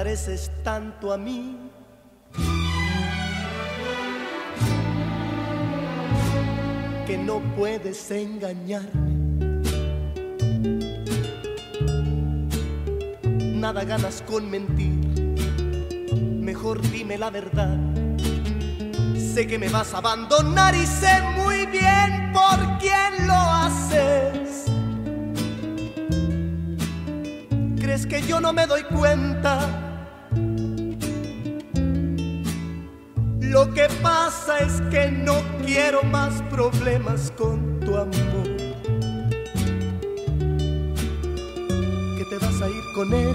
pareces tanto a mí. Que no puedes engañarme. Nada ganas con mentir. Mejor dime la verdad. Sé que me vas a abandonar y sé muy bien por quién lo haces. ¿Crees que yo no me doy cuenta? Lo que pasa es que no quiero más problemas con tu amor. Que te vas a ir con él.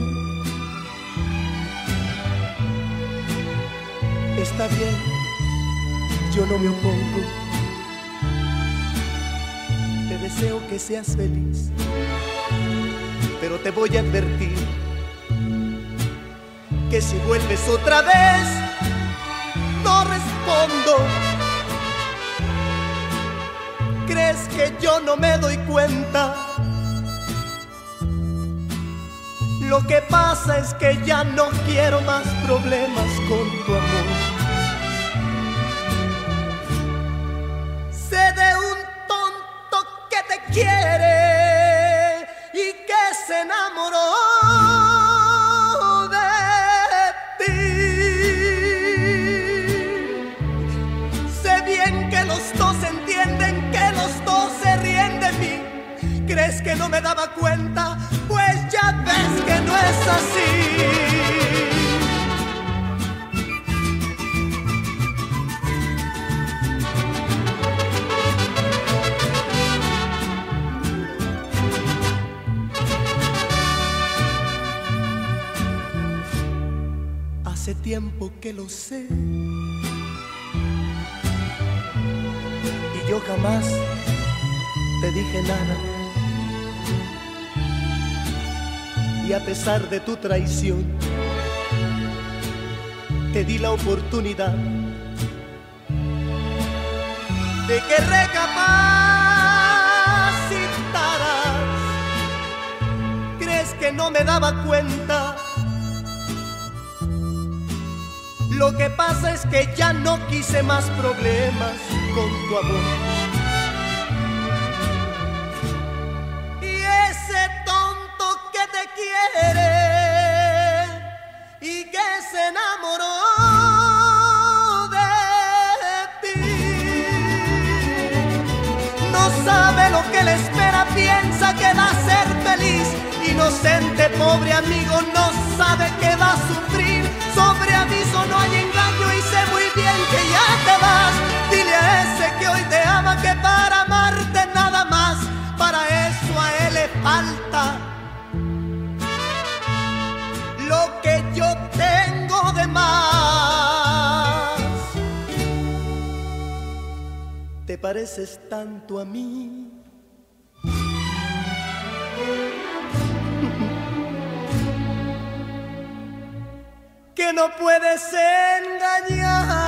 Está bien, yo no me opongo. Te deseo que seas feliz, pero te voy a advertir que si vuelves otra vez, no respondo. ¿Crees que yo no me doy cuenta? Lo que pasa es que ya no quiero más problemas con tu amor. Sé de un tonto que te quiere que no me daba cuenta? Pues ya ves que no es así. Hace tiempo que lo sé. Y yo jamás te dije nada. Y a pesar de tu traición, te di la oportunidad de que recapacitaras. ¿Crees que no me daba cuenta? Lo que pasa es que ya no quise más problemas con tu amor. No sabe lo que le espera, piensa que va a ser feliz. Inocente, pobre amigo, no sabe que va a sufrir. Te pareces tanto a mí. que no puedes engañar.